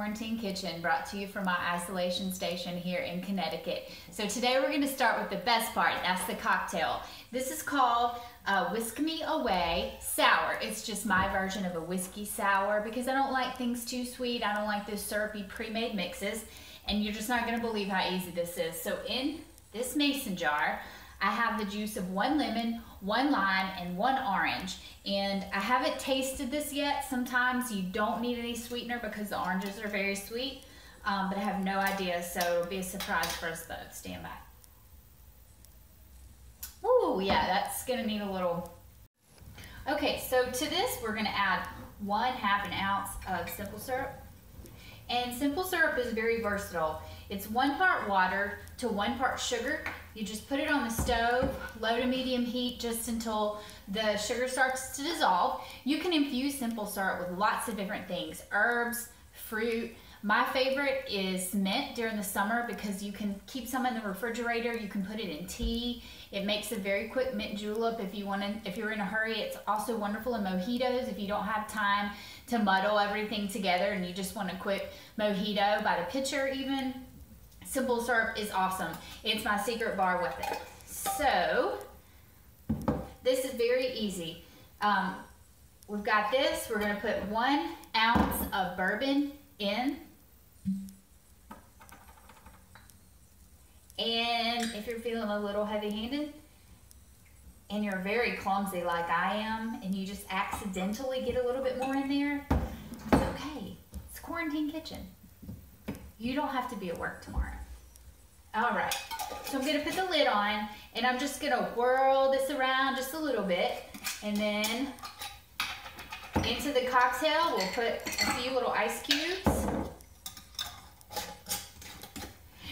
Quarantine Kitchen brought to you from my isolation station here in Connecticut. So today we're going to start with the best part, that's the cocktail. This is called uh, Whisk Me Away Sour. It's just my version of a whiskey sour because I don't like things too sweet. I don't like those syrupy pre-made mixes and you're just not going to believe how easy this is. So in this mason jar, I have the juice of one lemon, one lime, and one orange. And I haven't tasted this yet. Sometimes you don't need any sweetener because the oranges are very sweet, um, but I have no idea, so it'll be a surprise for us both. Stand by. Ooh, yeah, that's gonna need a little. Okay, so to this, we're gonna add one half an ounce of simple syrup. And simple syrup is very versatile. It's one part water to one part sugar. You just put it on the stove, low to medium heat just until the sugar starts to dissolve. You can infuse simple syrup with lots of different things, herbs, fruit. My favorite is mint during the summer because you can keep some in the refrigerator. You can put it in tea. It makes a very quick mint julep if you want to, if you're in a hurry. It's also wonderful in mojitos if you don't have time to muddle everything together and you just want a quick mojito by the pitcher even. Simple syrup is awesome. It's my secret bar weapon. So, this is very easy. Um, we've got this. We're going to put one ounce of bourbon in. And if you're feeling a little heavy-handed, and you're very clumsy like I am, and you just accidentally get a little bit more in there, it's okay. It's quarantine kitchen. You don't have to be at work tomorrow. All right, so I'm gonna put the lid on, and I'm just gonna whirl this around just a little bit, and then into the cocktail, we'll put a few little ice cubes.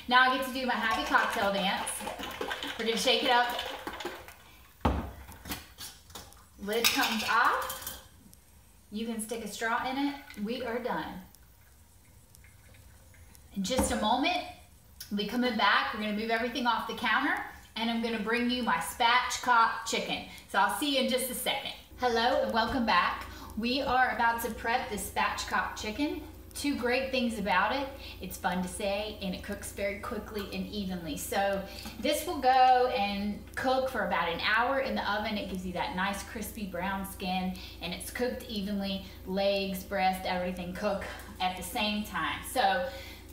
Now I get to do my happy cocktail dance. We're gonna shake it up Lid comes off. You can stick a straw in it. We are done. In just a moment, we'll be coming back. We're gonna move everything off the counter and I'm gonna bring you my spatchcock chicken. So I'll see you in just a second. Hello and welcome back. We are about to prep the spatchcock chicken. Two great things about it. It's fun to say and it cooks very quickly and evenly. So this will go and cook for about an hour in the oven. It gives you that nice crispy brown skin and it's cooked evenly. Legs, breast, everything cook at the same time. So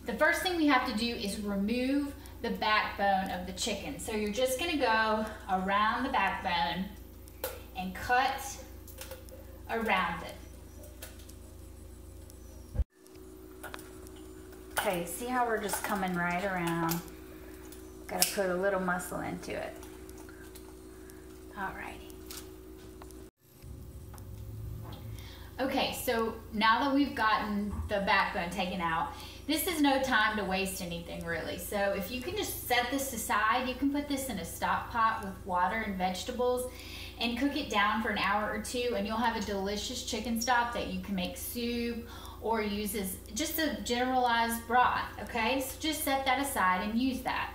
the first thing we have to do is remove the backbone of the chicken. So you're just gonna go around the backbone and cut around it. Okay, see how we're just coming right around. Gotta put a little muscle into it. Alrighty. Okay, so now that we've gotten the backbone taken out, this is no time to waste anything really. So if you can just set this aside, you can put this in a stock pot with water and vegetables and cook it down for an hour or two and you'll have a delicious chicken stock that you can make soup or use as just a generalized broth, okay? So just set that aside and use that.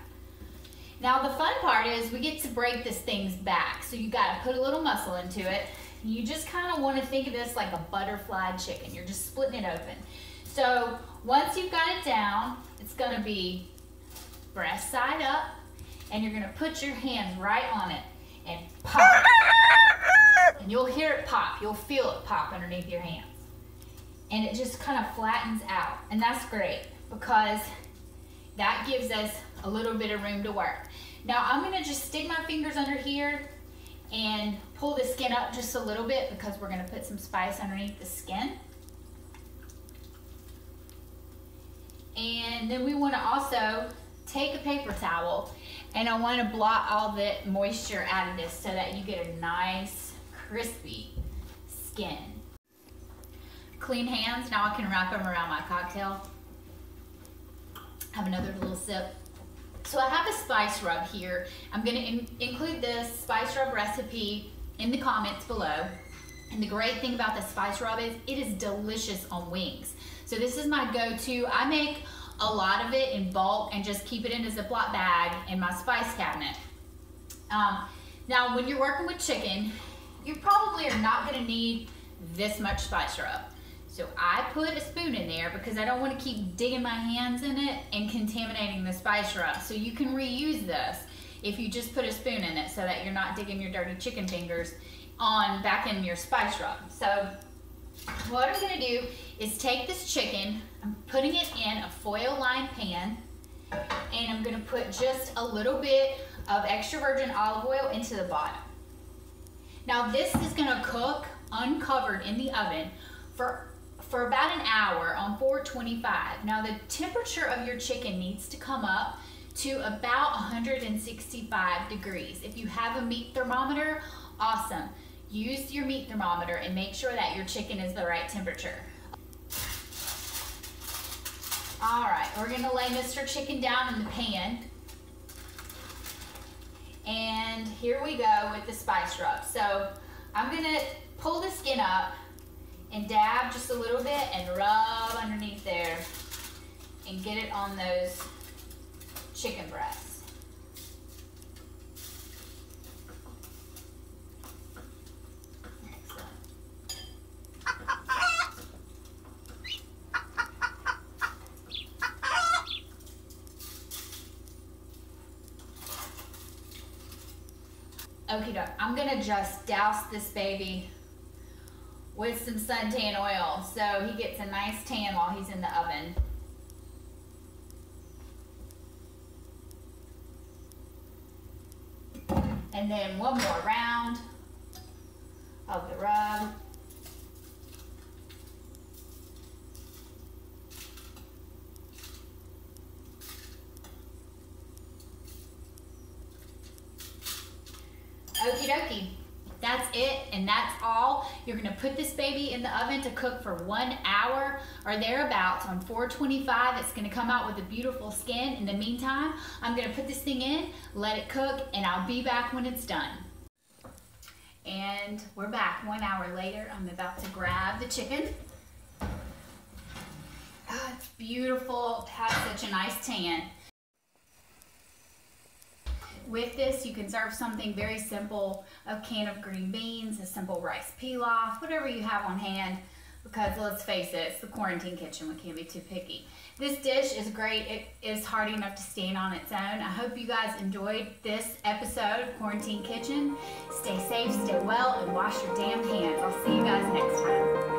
Now the fun part is we get to break this things back. So you gotta put a little muscle into it. You just kind of want to think of this like a butterfly chicken. You're just splitting it open. So once you've got it down, it's gonna be breast side up and you're gonna put your hands right on it and pop. And you'll hear it pop. You'll feel it pop underneath your hands and it just kind of flattens out. And that's great because that gives us a little bit of room to work. Now I'm gonna just stick my fingers under here and pull the skin up just a little bit because we're gonna put some spice underneath the skin. And then we wanna also take a paper towel and I wanna blot all the moisture out of this so that you get a nice crispy skin clean hands. Now I can wrap them around my cocktail. Have another little sip. So I have a spice rub here. I'm gonna in include this spice rub recipe in the comments below. And the great thing about the spice rub is it is delicious on wings. So this is my go-to. I make a lot of it in bulk and just keep it in a Ziploc bag in my spice cabinet. Um, now, when you're working with chicken, you probably are not gonna need this much spice rub. So I put a spoon in there because I don't want to keep digging my hands in it and contaminating the spice rub. So you can reuse this if you just put a spoon in it so that you're not digging your dirty chicken fingers on back in your spice rub. So what I'm gonna do is take this chicken, I'm putting it in a foil lined pan and I'm gonna put just a little bit of extra virgin olive oil into the bottom. Now this is gonna cook uncovered in the oven for for about an hour on 425. Now the temperature of your chicken needs to come up to about 165 degrees. If you have a meat thermometer, awesome. Use your meat thermometer and make sure that your chicken is the right temperature. All right, we're gonna lay Mr. Chicken down in the pan. And here we go with the spice rub. So I'm gonna pull the skin up and dab just a little bit and rub underneath there and get it on those chicken breasts. Okay. I'm gonna just douse this baby with some suntan oil so he gets a nice tan while he's in the oven. And then one more round of the rub. Okie dokie. That's it and that's all. You're gonna put this baby in the oven to cook for one hour or thereabouts on 425. It's gonna come out with a beautiful skin. In the meantime, I'm gonna put this thing in, let it cook, and I'll be back when it's done. And we're back one hour later. I'm about to grab the chicken. Oh, it's beautiful. It has such a nice tan. With this, you can serve something very simple, a can of green beans, a simple rice pilaf, whatever you have on hand, because let's face it, it's the quarantine kitchen. We can't be too picky. This dish is great. It is hearty enough to stand on its own. I hope you guys enjoyed this episode of Quarantine Kitchen. Stay safe, stay well, and wash your damn hands. I'll see you guys next time.